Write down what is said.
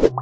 you.